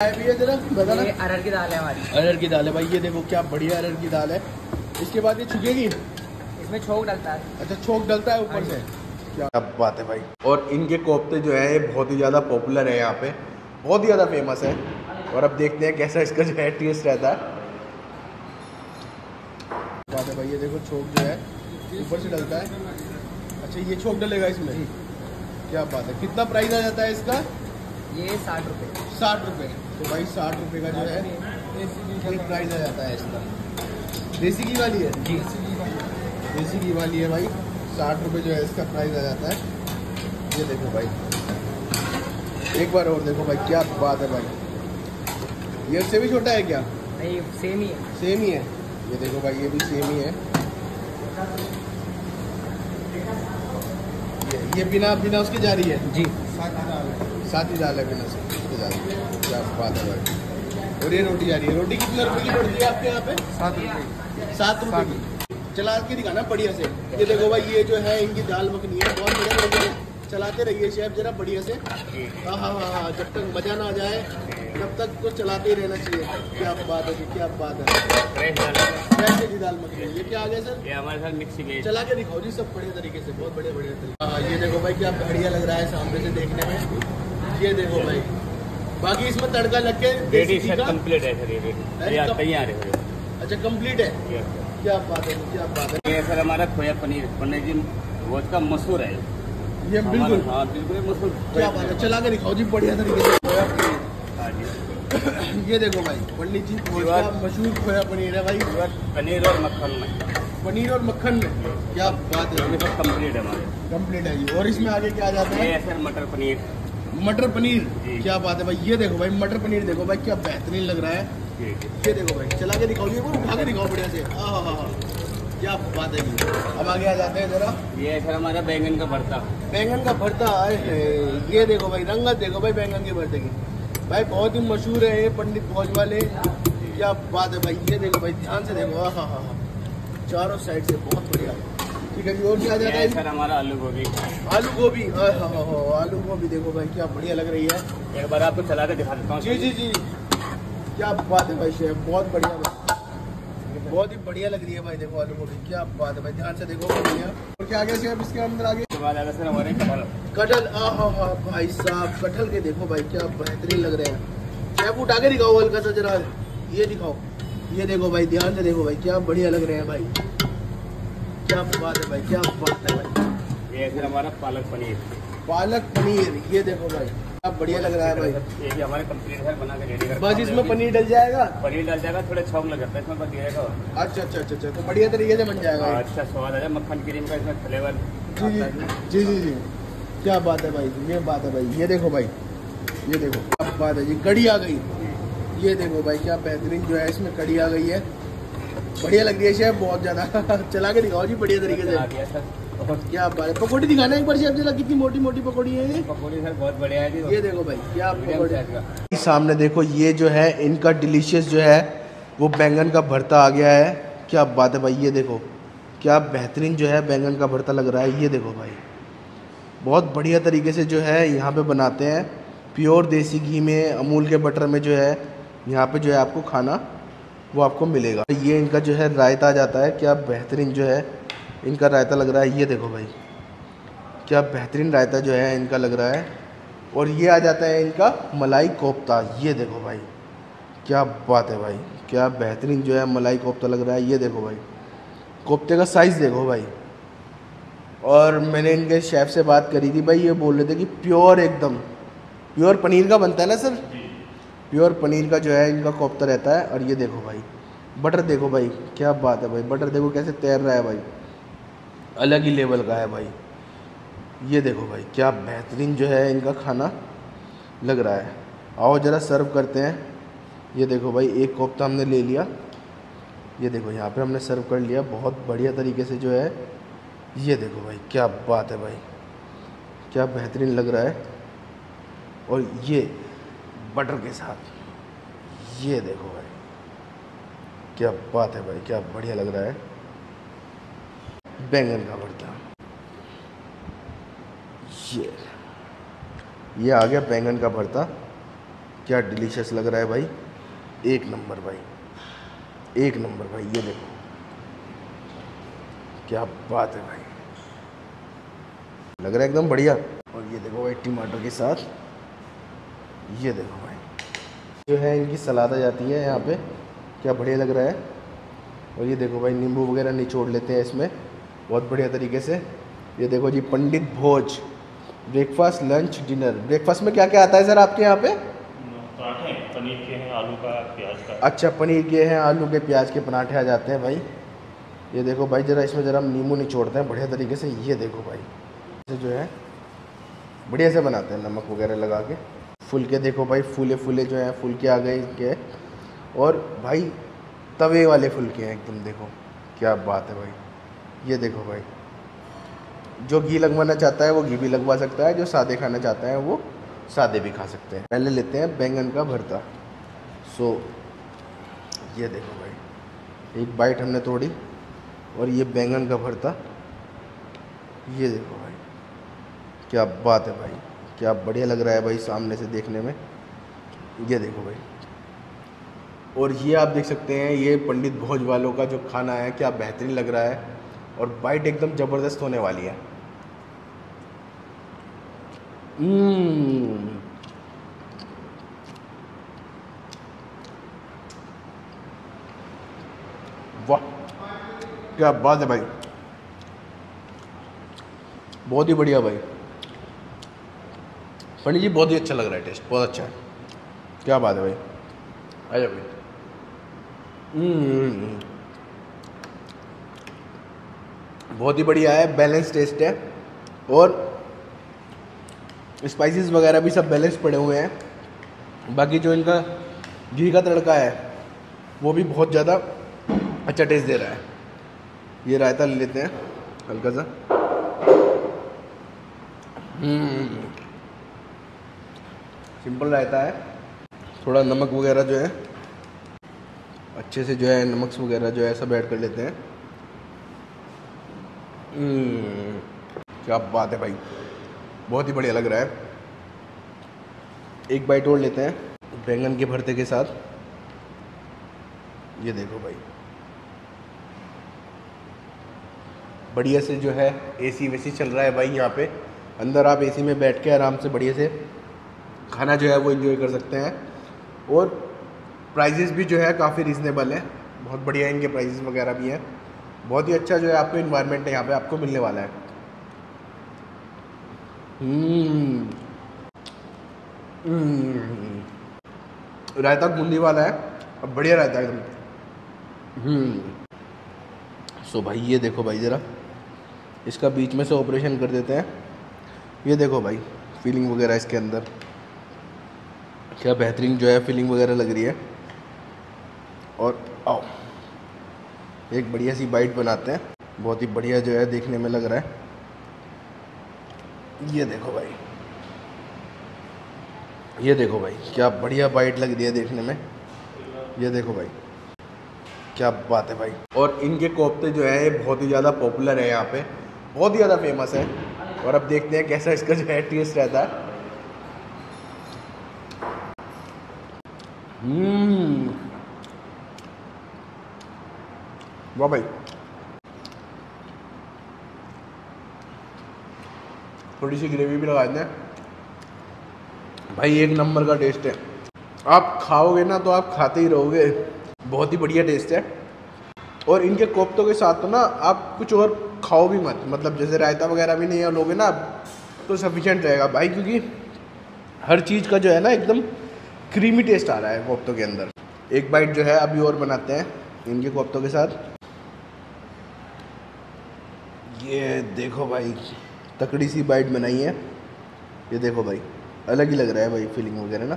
है भैया जरा बताना ये अरहर की दाल है हमारी। अरहर की दाल है भाई ये देखो क्या बढ़िया अरहर की दाल है। इसके बाद ये छुकेगी? इसमें छोक डलता है। अच्छा छोक डलता है ऊपर हाँ से क्या बात है भाई। और इनके कोफ्ते जो है ये बहुत ही ज़्यादा पॉपुलर है यहाँ पे। बहुत ही ज़्यादा फ़ेमस है। और अब देखते हैं कैसा इसका जो है टेस्ट रहता है। बात है भाई ये देखो छोक जो है ऊपर से डलता है। अच्छा ये छोक डलेगा इसमें? क्या बात है कितना प्राइस आ जाता है इसका? ये साठ रुपये साठ रुपये तो भाई साठ रुपये का जो है ये प्राइस आ जाता है इसका। देसी घी वाली है? जी। देसी घी वाली है भाई। साठ रुपये जो है इसका प्राइस आ जाता है। ये देखो भाई। एक बार और देखो भाई क्या बात है भाई। ये उससे भी छोटा है क्या? नहीं सेम ही है। सेम ही है? ये देखो भाई ये भी सेम ही है। ये, बिना बिना उसके जा रही है? जी। साथ ही दाल है। बिना उसके जा रही है। क्या बात है। भाई और ये रोटी जा रही है। रोटी कितने रुपए की पड़ती है आपके यहाँ पे? सात रुपये सात रुपए की। चला के दिखाना बढ़िया से। ये देखो भाई ये जो है इनकी दाल मखनी है बहुत बढ़िया है चलाते रहिए शेफ जरा बढ़िया से। हाँ हाँ हाँ हाँ जब तक मज़ा ना आ जाए तब तक तो चलाते ही रहना चाहिए। क्या बात है जी क्या बात है। कैसे जी दाल मखनी। ये क्या आ गया सर? ये हमारे साथ मिक्सी वेज चला के दिखाओ जी सब बढ़िया तरीके से बहुत बढ़िया बढ़िया तरीके हाँ ये देखो भाई क्या बढ़िया लग रहा है सामने से देखने में। ये देखो भाई बाकी इसमें तड़का लग के रेडी सर का कंप्लीट है सर ये रेडी तैयार है? अच्छा कंप्लीट है। क्या बात है क्या बात है। ये सर हमारा खोया पनीर पनीर जी वो उसका मशहूर है। ये बिल्कुल। हाँ बिल्कुल मशहूर क्या बात है चला के दिखाओ जी बढ़िया तरीके से। खोया पनीर। हाँ जी। ये देखो भाई पंडित जी का मशहूर खोया पनीर है भाई। पनीर और मक्खन में। पनीर और मक्खन में। क्या बात है। कंप्लीट है हमारे। कंप्लीट है जी। और इसमें आगे क्या जाता है? है सर मटर पनीर। मटर पनीर। क्या बात है भाई ये देखो भाई मटर पनीर देखो भाई क्या बेहतरीन लग रहा है। ये देखो भाई चला के दिखाओ ये उठा के दिखाओ बढ़िया से। हाँ हाँ हाँ क्या बात है अब आगे आ जाते हैं जरा। ये है सर हमारा बैंगन का भरता। बैंगन का भरता ये देखो भाई रंगत देखो भाई बैंगन के भरते की। भाई बहुत ही मशहूर है ये पंडित भोज वाले। क्या बात है भाई ये देखो भाई ध्यान से देखो। हाँ हाँ हाँ चारों साइड से बहुत बढ़िया। जी और क्या जाता है सर हमारा आलू गोभी। आलू गोभी? आलू गोभी देखो भाई क्या बढ़िया लग रही है। एक बार आपको चला के दिखा देता हूँ। जी जी जी। क्या बात है भाई शेफ बहुत बढ़िया भाई। बहुत ही बढ़िया लग रही है भाई देखो आलू गोभी क्या बात है भाई ध्यान से देखो बढ़िया। और क्या गया शेफ इसके अंदर आगे? उसके सर हमारे कटहल। कटहल आ हा हा भाई साहब कटहल के देखो भाई क्या बेहतरीन लग रहे हैं। शेफ उठा के दिखाओ हल्का सा जरा ये दिखाओ। ये देखो भाई ध्यान से देखो भाई क्या बढ़िया लग रहे हैं भाई। क्या बात है भाई क्या बात है भाई। ये है हमारा पालक पनीर। पालक पनीर ये देखो भाई क्या बढ़िया लग रहा है भाई। ये भी हमारे कंप्लीट है बना के रेडी कर बस इसमें पनीर डल जाएगा? पनीर डाल जाएगा थोड़ा छौक लग जाता है इसमें बस का अच्छा अच्छा अच्छा अच्छा तो बढ़िया तरीके से बन जाएगा। अच्छा स्वाद आ जाए मक्खन क्रीम का इसमें फ्लेवर जी जी जी जी जी। क्या बात है भाई ये बात है भाई ये देखो भाई ये देखो क्या बात है जी कड़ी आ गई। ये देखो भाई क्या बेहतरीन जो है इसमें कड़ी आ गई है। बढ़िया लग रही है शेफ बहुत ज़्यादा। चला के दिखाओ जी बढ़िया तरीके से। आ गया सर। और क्या बात है। पकौड़ी दिखाना एक बार शेफ जरा कितनी मोटी मोटी पकौड़ी है ये? पकौड़ी सर बहुत बढ़िया है जी। ये देखो भाई क्या पकौड़ी। सामने देखो ये जो है इनका डिलीशियस जो है वो बैंगन का भरता आ गया है। क्या बात है भाई ये देखो। क्या बेहतरीन जो है बैंगन का भरता लग रहा है। ये देखो भाई। बहुत बढ़िया तरीके से जो है यहाँ पे बनाते हैं। प्योर देसी घी में अमूल के बटर में जो है यहाँ पे जो है आपको खाना वो आपको मिलेगा। ये इनका जो है रायता आ जाता है। क्या बेहतरीन जो है इनका रायता लग रहा है। ये देखो भाई, क्या बेहतरीन रायता जो है इनका लग रहा है। और ये आ जाता है इनका मलाई कोफ्ता। ये देखो भाई, क्या बात है भाई, क्या बेहतरीन जो है मलाई कोफ्ता लग रहा है। ये देखो भाई, कोफ्ते का साइज़ देखो भाई। और मैंने इनके शेफ़ से बात करी थी भाई, ये बोल रहे थे कि प्योर एकदम प्योर पनीर का बनता है ना सर? प्योर पनीर का जो है, इनका कोफ्ता रहता है। और ये देखो भाई, बटर देखो भाई, क्या बात है भाई, बटर देखो कैसे तैर रहा है भाई। अलग ही लेवल का है भाई। ये देखो भाई, क्या बेहतरीन जो है इनका खाना लग रहा है। आओ ज़रा सर्व करते हैं। ये देखो भाई, एक कोफ्ता हमने ले लिया। ये देखो, यहाँ पे हमने सर्व कर लिया। बहुत बढ़िया तरीके से जो है, ये देखो भाई, क्या बात है भाई। क्या बेहतरीन लग रहा है। और ये बटर के साथ। ये देखो भाई, क्या बात है भाई, क्या बढ़िया लग रहा है। बैंगन का भरता। ये ये आ गया बैंगन का भरता। क्या डिलीशियस लग रहा है भाई। एक नंबर भाई, एक नंबर भाई, ये देखो। क्या बात है भाई। लग रहा है एकदम बढ़िया। और ये देखो भाई, टमाटर के साथ। ये देखो भाई। जो है इनकी सलाद आ जाती है यहाँ पे। क्या बढ़िया लग रहा है। और ये देखो भाई नींबू वगैरह निचोड़ लेते हैं इसमें। बहुत बढ़िया तरीके से। ये देखो जी Pandit Bhoj. Breakfast lunch dinner breakfast में क्या क्या आता है सर आपके यहाँ पे? पराठे। पनीर के हैं आलू का प्याज का। अच्छा पनीर के हैं आलू के प्याज के पराठे आ जाते हैं भाई। ये देखो भाई ज़रा इसमें ज़रा हम नींबू निचोड़ते हैं। बढ़िया तरीके से। ये देखो भाई इसे जो है बढ़िया से बनाते हैं नमक वगैरह लगा के। फुलके देखो भाई फूले फूले जो हैं फुलके आ गए इनके। और भाई, तवे वाले फुलके हैं एकदम, देखो। क्या बात है भाई। ये देखो भाई। जो घी लगवाना चाहता है, वो घी भी लगवा सकता है। जो सादे खाना चाहता है, वो सादे भी खा सकते हैं। पहले लेते हैं बैंगन का भरता। सो ये देखो भाई। एक बाइट हमने तोड़ी, और ये बैंगन का भरता। ये देखो भाई। क्या बात है भाई। क्या बढ़िया लग रहा है भाई सामने से देखने में। ये देखो भाई। और ये आप देख सकते हैं, ये पंडित भोज वालों का जो खाना है, क्या बेहतरीन लग रहा है और बाइट एकदम ज़बरदस्त होने वाली है। हम्म। वाह, क्या बात है भाई। बहुत ही बढ़िया भाई। पंडित जी बहुत ही अच्छा लग रहा है टेस्ट बहुत अच्छा है। क्या बात है भाई। आ जाओ भाई। हम्म। बहुत ही बढ़िया है बैलेंस टेस्ट है। और स्पाइसेस वगैरह भी सब बैलेंस पड़े हुए हैं। बाकी जो इनका घी का तड़का है वो भी बहुत ज़्यादा अच्छा टेस्ट दे रहा है। ये रायता ले लेते हैं हल्का सा। हम्म। सिंपल रहता है। थोड़ा नमक वगैरह जो है अच्छे से जो है नमक वगैरह जो है सब ऐड कर लेते हैं। हम्म, क्या बात है भाई। बहुत ही बढ़िया लग रहा है। एक बाइट और लेते हैं बैंगन के भरते के साथ। ये देखो भाई। बढ़िया से जो है एसी वेसी चल रहा है भाई यहाँ पे। अंदर आप एसी में बैठ के आराम से बढ़िया से खाना जो है वो इन्जॉय कर सकते हैं। और प्राइजेस भी जो है काफ़ी रीज़नेबल है। बहुत बढ़िया इनके प्राइजेस वगैरह भी हैं। बहुत ही अच्छा जो है आपको इन्वायरमेंट है यहाँ पे, आपको मिलने वाला है। हम्म। रायता बूंदी वाला है। अब बढ़िया रायता एकदम। हम्म। सो भाई, ये देखो भाई ज़रा। इसका बीच में से ऑपरेशन कर देते हैं। ये देखो भाई फीलिंग वगैरह इसके अंदर। क्या बेहतरीन जो है फीलिंग वगैरह लग रही है। और, आओ। एक बढ़िया सी बाइट बनाते हैं। बहुत ही बढ़िया जो है देखने में लग रहा है। ये देखो भाई। ये देखो भाई, क्या बढ़िया बाइट लग रही है देखने में। ये देखो भाई। क्या बात है भाई। और इनके कोफ्ते जो है बहुत ही ज़्यादा पॉपुलर है यहाँ पे। बहुत ही ज़्यादा फ़ेमस है। और अब देखते हैं कैसा इसका जो है टेस्ट रहता है। वाह भाई थोड़ी सी ग्रेवी भी लगा दें भाई, एक नंबर का टेस्ट है। आप खाओगे ना तो आप खाते ही रहोगे। बहुत ही बढ़िया टेस्ट है। और इनके कोफ्तों के साथ तो ना आप कुछ और खाओ भी मत। मतलब जैसे रायता वगैरह भी नहीं है, लोगे ना तो सफिशिएंट रहेगा। भाई, क्योंकि हर चीज़ का जो है ना एकदम क्रीमी टेस्ट आ रहा है कोफ्तों के अंदर। एक बाइट जो है, अभी और बनाते हैं इनके कोफ्तों के साथ। ये देखो भाई, तकड़ी सी बाइट बनाई है। ये देखो भाई, अलग ही लग रहा है भाई फीलिंग वगैरह ना।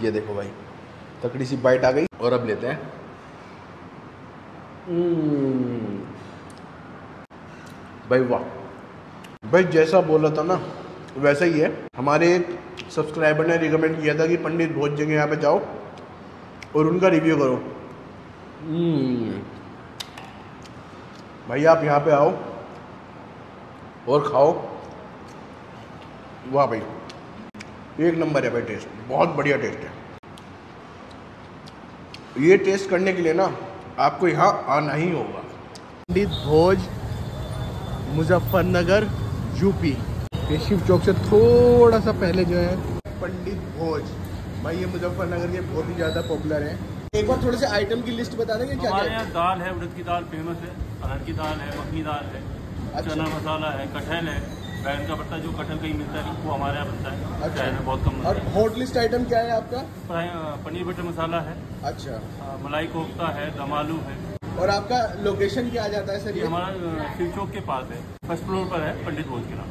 ये देखो भाई, तकड़ी सी बाइट आ गई। और अब लेते हैं। हम्म। भाई वाह। भाई जैसा बोला था ना, वैसा ही है। हमारे सब्सक्राइबर ने रिकमेंड किया था कि पंडित भोज जगह यहाँ पे जाओ और उनका रिव्यू करो। हम्म। भाई आप यहाँ पे आओ और खाओ। वाह भाई एक नंबर है भाई टेस्ट बहुत बढ़िया टेस्ट है। ये टेस्ट करने के लिए ना आपको यहाँ आना ही होगा। पंडित भोज मुजफ्फरनगर यूपी ये शिव चौक से थोड़ा सा पहले जो है पंडित भोज। भाई ये मुजफ्फरनगर के बहुत ही ज़्यादा पॉपुलर हैं। एक बार थोड़े से आइटम की लिस्ट बता देंगे क्या हमारे क्या यहाँ दाल है उड़द की दाल फ़ेमस है अरहर की दाल है मखनी दाल है अच्छा। चना मसाला है कटहल है बैंगन का भरता जो कटहल कहीं मिलता है वो हमारे यहाँ बनता है। अच्छा। में बहुत कम और हॉट लिस्ट आइटम क्या है आपका? पनीर- बटर मसाला है। अच्छा। मलाई कोफ्ता है दम आलू है। और आपका लोकेशन क्या आ जाता है सर ये? ये हमारा शिव चौक के पास है। फ़र्स्ट फ्लोर पर है पंडित भोज के नाम।